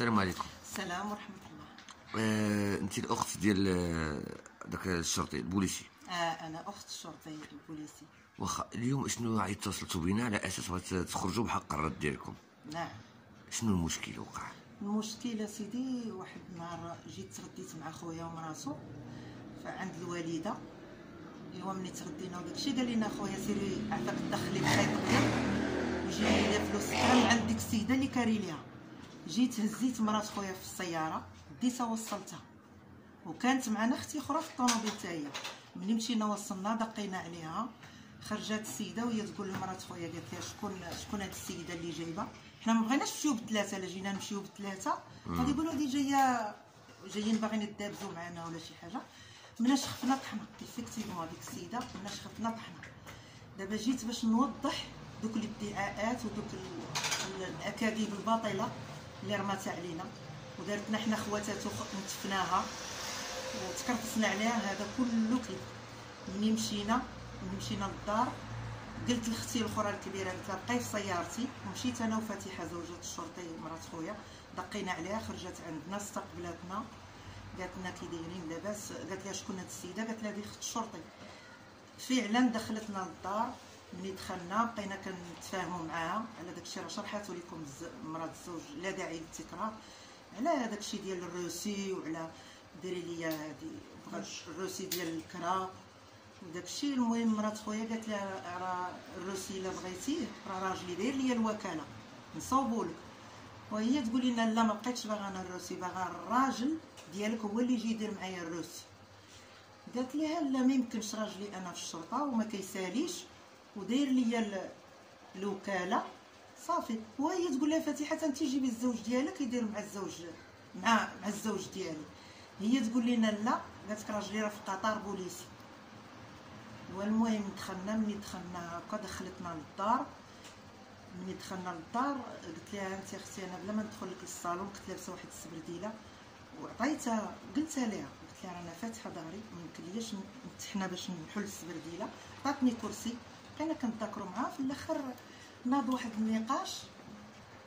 السلام عليكم. السلام ورحمة الله. آه، انت الأخت ديال آه، داك الشرطي البوليسي. آه أنا أخت الشرطي البوليسي. واخا اليوم شنو اتصلتوا بينا؟ على أساس بغيت تخرجوا بحق الرد ديالكم. نعم. شنو المشكل وقع؟ المشكلة سيدي واحد النهار جيت تغديت مع خويا ومراتو فعند الوالدة ايوا ملي تغدينا وداكشي قال لنا خويا سيري عافاك دخلي الخيط ديالك. وجي لي فلوس كان عند ديك السيدة اللي كاري ليها. جيت هزيت مرات خويا في السيارة ديتها وصلتها. وكانت معنا أختي أخرى في الطوموبيل حتى هي ملي مشينا وصلنا دقينا عليها. خرجت السيدة وهي تقول لمرات خويا قالت لها شكون شكون هاد السيدة اللي جايبة؟ حنا ما بغيناش نمشيو بالثلاثه الا جينا نمشيو بالثلاثه غادي يقولوا هادي جاية جايين باغيين يتدابزوا معنا ولا شي حاجة. مناش خفنا طحنا effectivement هذيك السيدة مناش خفنا طحنا. دابا جيت باش نوضح دوك الادعاءات ودوك ال- الأكاذيب الباطلة. اللي رمات علينا. ودارتنا حنا خواتاتو نتفناها. وتكرفسنا عليها. هذا كله كذب ملي مشينا. ملي مشينا للدار. قلت لأختي الأخرى الكبيرة قلت لها بقاي في سيارتي ومشيت أنا وفاتحه زوجة الشرطي مرات خويا. دقينا عليها خرجت عندنا استقبلتنا. قالت لنا كي دايرين لاباس. قالت لها شكون هاد السيدة؟ قالت لها هذه اخت الشرطي فعلا دخلتنا للدار. ملي دخلنا بقينا كنتفاهموا معاها على داكشي راه شرحاتو لكم مرات الزوج لا داعي للتكرار على داكشي ديال الروسي وعلى ديري ليا هادي بغات الروسي ديال الكرا وداكشي. المهم مرات خويا قالت لها راه الروسي إلا بغيتيه راه راجلي داير ليا الوكالة نصوبوا لك. وهي تقول لنا لا ما بقيتش باغا أنا الروسي باغا الراجل ديالك هو اللي يجي يدير معايا الروسي. قالت لها لا ما يمكنش راجلي أنا في الشرطة وما كيساليش وداير ليا ال- الوكالة. صافي. وهي تقول لها فاتحة أنت جيبي الزوج ديالك يدير مع الزوج مع مع الزوج ديالي هي تقول لنا لا قالت لك راجلي راه في قطار بوليسي. والمهم دخلنا ملي دخلنا هكا دخلتنا للدار. ملي دخلنا للدار قلت لها أنت أختي أنا بلا ما ندخل لك للصالون كنت لابسه واحد السبرديله وعطيتها قلتها ليها. قلت لها رانا فاتحة داري ما يمكنليش نتحنا باش نحل السبرديله عطاتني كرسي. بقينا كنتذاكروا معاها في الآخر ناض واحد النقاش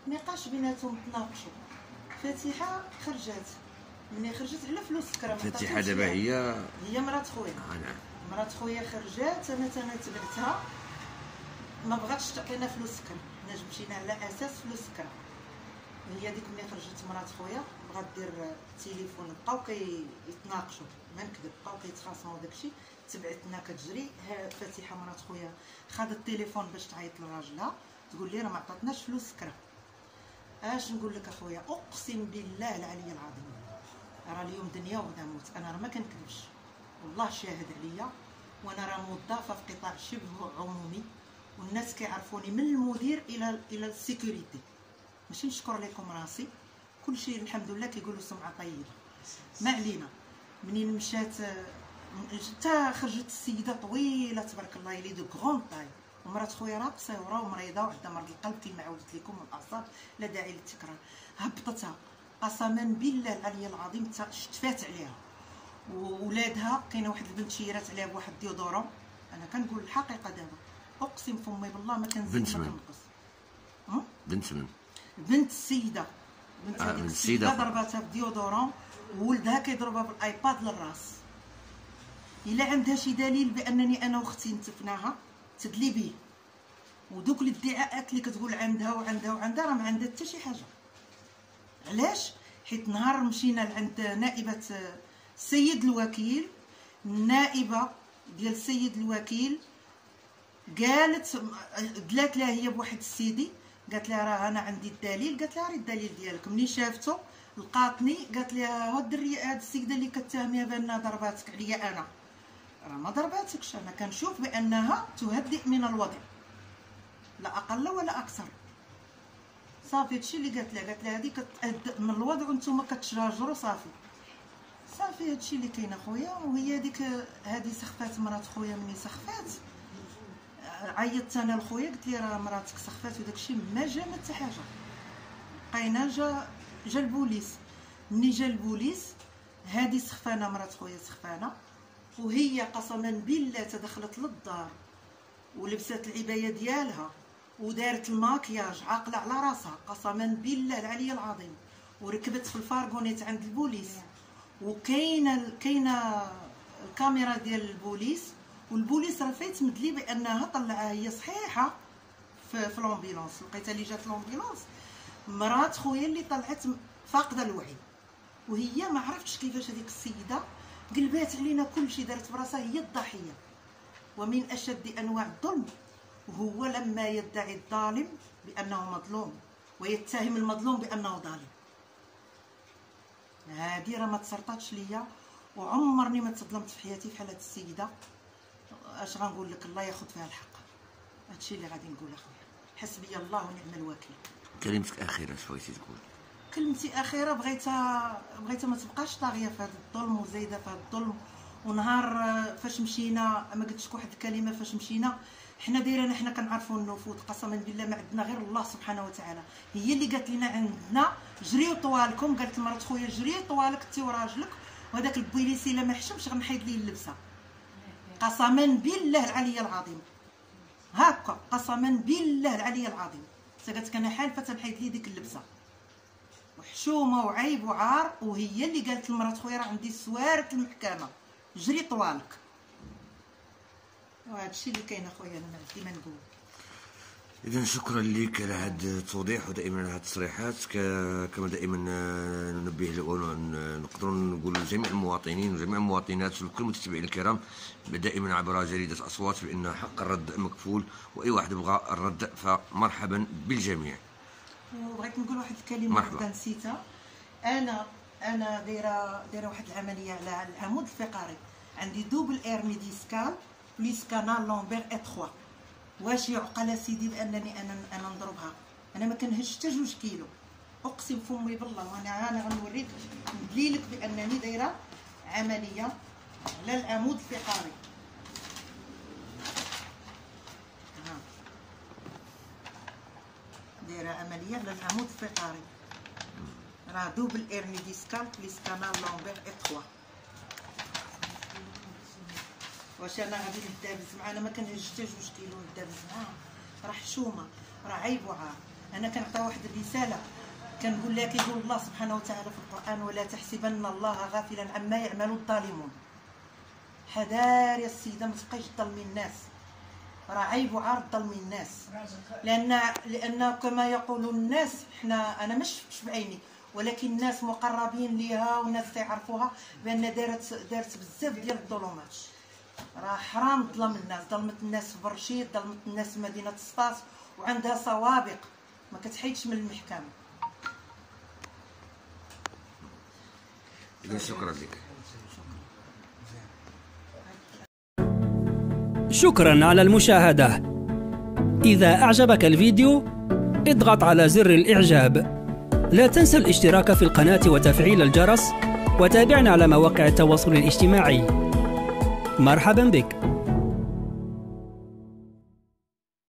نقاش بيناتهم تناقشوا فاتحة خرجت. ملي خرجت على فلوس الكرا ما فاتحه دابا. هي هي مرات خويا. آه، نعم. مرات خويا خرجات أنا أنا تبعتها. ما بغاتش تعطينا فلوس سكر حنا مشينا على أساس فلوس سكر هي ديك ملي خرجت مرات خويا. بغات دير التليفون بقاو كيتناقشوا ما نكذب بقاو كيتخاصموا وداكشي تبعتنا كتجري ها فاتحه مرات خويا خدت التليفون باش تعيط لراجلها تقول لي راه ما عطاتناش فلوس سكر اش نقول لك أخويا؟ أقسم بالله العلي العظيم. راه اليوم دنيا وغدا موت. أنا راه ما كنكذبش. والله شاهد عليا. وأنا راه موظفه في قطاع شبه عمومي. والناس كيعرفوني من المدير إلى إلى ال sécurité. ماشي نشكر لكم راسي. كل شيء الحمد لله كيقولوا سمعه طيبة. ما علينا. منين مشات حتى خرجت السيدة طويلة تبارك الله elle est de grande taille. ومرات خويا راه قصيره ومريضة وعندها مرض القلب كما عاودت لكم والاعصاب لا داعي للتكرار. هبطتها. قسما بالله العلي العظيم تا- شتفات عليها. وولادها كاينة واحد البنت شيرات عليها بواحد ديودورون أنا كنقول الحقيقة دابا أقسم فمي بالله ما كنزيد ما؟ كنقص؟ بنت من بنت السيدة. بنت آه، السيده. ضرباتها بديودورون وولدها كيضربها بالايباد للراس. إلا عندها شي دليل بأنني أنا وأختي نتفناها تدلي بيه. ودوك الادعاءات اللي كتقول عندها وعندها وعندها راه ما عندها حتى شي حاجة. علاش؟ حيت نهار مشينا لعند نائبة السيد الوكيل. النائبة ديال السيد الوكيل قالت دلات لها هي بواحد السيدي قالت لها راه أنا عندي الدليل. قالت لها راه الدليل ديالك. ملي شافته لقاتني. قالت لها هاد الدريه هاد السيده اللي كتهميها بانها ضرباتك عليا أنا. راه ما ضرباتكش. أنا كنشوف بأنها تهدئ من الوضع. لا أقل ولا أكثر. صافي هادشي اللي قالت لها. قالت لها هادي كتهدئ من الوضع وأنتم كتشراجروا صافي. صافي هادشي اللي كاين أخويا. وهي ديك هادي سخفات مرات خويا مني سخفات. عيطت أنا لخويا قلت لي راه مراتك سخفات وداكشي ما جا ما حتى حاجة. بقينا جا جا البوليس. ملي جا البوليس هادي سخفانة مرات خويا سخفانة وهي قسما بالله تدخلت للدار ولبست العباية ديالها ودارت الماكياج عاقلة على راسها قسما بالله العلي العظيم. وركبت في ال fourgonnette عند البوليس. وكاينة كاينة الكاميرا ديال البوليس والبوليس فايت مدلي بأنها طلعها هي صحيحة في, في l'ambulance لقيتها اللي جات l'ambulance مرات خويا اللي طلعت فاقدة الوعي. وهي ما عرفتش كيفاش هذيك السيدة قلبات علينا كل شيء دارت براسها هي الضحية. ومن أشد أنواع الظلم هو لما يدعي الظالم بأنه مظلوم ويتهم المظلوم بأنه ظالم. هذه راه ما تسرطاتش ليا وعمرني ما تظلمت في حياتي بحال هاد السيدة. اش غنقول لك؟ الله ياخذ فيها الحق. هادشي اللي غادي نقول اخويا. حسبي الله ونعم الوكيل. كلمتك أخيرة شويتي تقول. كلمتي أخيرة بغيتها بغيتها ما تبقاش طاغية في هذا الظلم وزايدة في هذا الظلم. ونهار آه، فاش مشينا ما قلتش واحد الكلمة فاش مشينا. حنا دايرين حنا كنعرفوا النفوذ. قسما بالله ما عندنا غير الله سبحانه وتعالى. هي اللي قالت لنا عندنا جريو طوالكم. قالت لمرات خويا جري طوالك انت وراجلك وهذاك البوليسي إلا ما حشمش غنحيد ليه اللبسة. قسما بالله العلي العظيم. هكا قسما بالله العلي العظيم. قالت أنا حالفة تنحيد لي ديك اللبسة. وحشومه وعيب وعار وهي اللي قالت لمرات خويا راه عندي سواره المحكمة. جري طوالك. وهذا الشيء اللي كاين أخويا أنا ديما نقول. اذا شكرا لك على هذا التوضيح ودائما على هذه التصريحات كما دائما ننبه نقدروا نقول لجميع المواطنين وجميع المواطنات وكل المتتبعين الكرام دائما عبر جريدة اصوات بأن حق الرد مكفول وأي واحد بغى الرد فمرحبا بالجميع. وبغيت نقول واحد الكلمة مرحبا. نسيتها. أنا أنا دايره دايرة واحد العملية على العمود الفقري. عندي double hernie discale plus canal lombaire étroit واش يعقل سيدي بأنني أنا أنا نضربها؟ أنا ما كنهش حتى جوج كيلو. أقسم فمي بالله وأنا أنا غنوريك ندليلك بأنني دايرة عملية على العمود الفقري دايرة عملية على العمود الفقري راه double hernie discale plus canal lombaire étroit واش أنا غادي ندابز معاه. أنا ما كنهجش حتى جوج كيلو ندابز معاه. راه حشومه راه عيب وعار أنا كنعطي واحد الرسالة. كنقول لك يقول الله سبحانه وتعالى في القرآن ولا تحسبن الله غافلا عما يعمل الظالمون. حذار يا السيده ما تبقايش تظلمي الناس. راه عيب وعار تظلمي الناس. لأن لأن كما يقول الناس حنا أنا ما شفتش بعيني. ولكن الناس مقربين ليها وناس تعرفوها بأن دارت دارت بزاف ديال الظلمات. راه حرام ظلم الناس ظلمت الناس في برشيد ظلمت الناس في مدينة سطاس وعندها سوابق. ما كتحيدش من المحكمة. إذا شكرا لك. شكرا على المشاهدة. إذا أعجبك الفيديو اضغط على زر الإعجاب. لا تنسى الاشتراك في القناة وتفعيل الجرس وتابعنا على مواقع التواصل الاجتماعي. مرحبا بك.